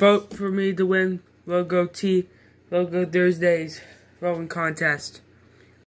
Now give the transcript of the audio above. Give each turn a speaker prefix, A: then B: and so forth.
A: Vote for me to win Logo T Logo Thursdays voting contest.